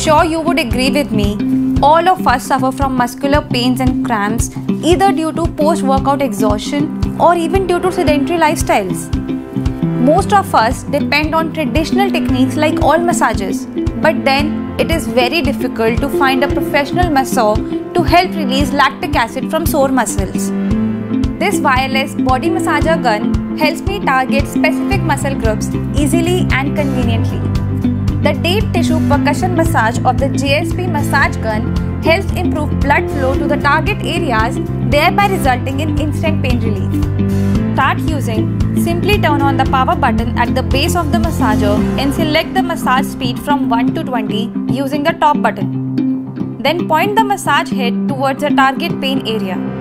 sure you would agree with me, all of us suffer from muscular pains and cramps either due to post workout exhaustion or even due to sedentary lifestyles. Most of us depend on traditional techniques like all massages, but then it is very difficult to find a professional masseur to help release lactic acid from sore muscles. This wireless body massager gun helps me target specific muscle groups easily and conveniently. The deep tissue percussion massage of the JSB massage gun helps improve blood flow to the target areas, thereby resulting in instant pain relief. Start using Simply turn on the power button at the base of the massager and select the massage speed from 1 to 20 using the top button. Then point the massage head towards the target pain area.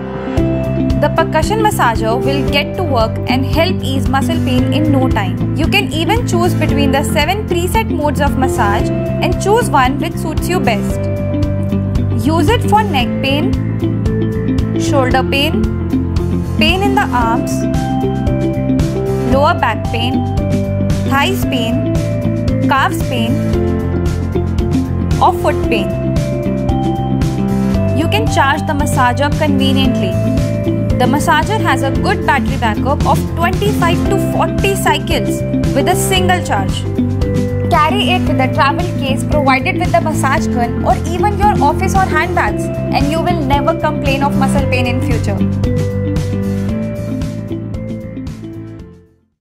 The percussion massager will get to work and help ease muscle pain in no time. You can even choose between the 7 preset modes of massage and choose one which suits you best. Use it for neck pain, shoulder pain, pain in the arms, lower back pain, thighs pain, calves pain, or foot pain. You can charge the massager conveniently. The massager has a good battery backup of 25 to 40 cycles with a single charge. Carry it with a travel case provided with the massage gun or even your office or handbags and you will never complain of muscle pain in future.